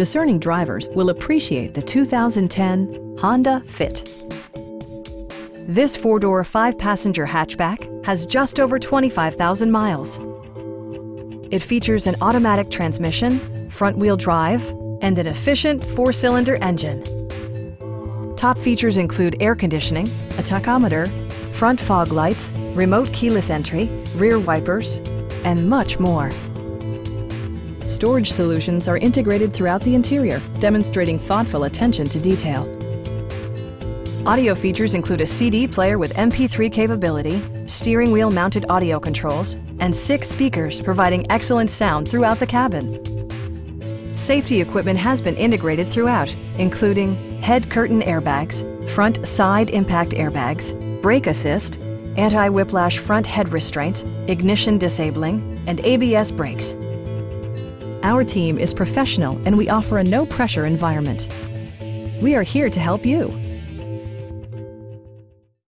discerning drivers will appreciate the 2010 Honda Fit. This four-door, five-passenger hatchback has just over 25,000 miles. It features an automatic transmission, front-wheel drive, and an efficient four-cylinder engine. Top features include air conditioning, a tachometer, front fog lights, remote keyless entry, rear wipers, and much more. Storage solutions are integrated throughout the interior, demonstrating thoughtful attention to detail. Audio features include a CD player with MP3 capability, steering wheel mounted audio controls, and six speakers providing excellent sound throughout the cabin. Safety equipment has been integrated throughout, including head curtain airbags, front side impact airbags, brake assist, anti-whiplash front head restraints, ignition disabling, and ABS brakes. Our team is professional and we offer a no-pressure environment. We are here to help you.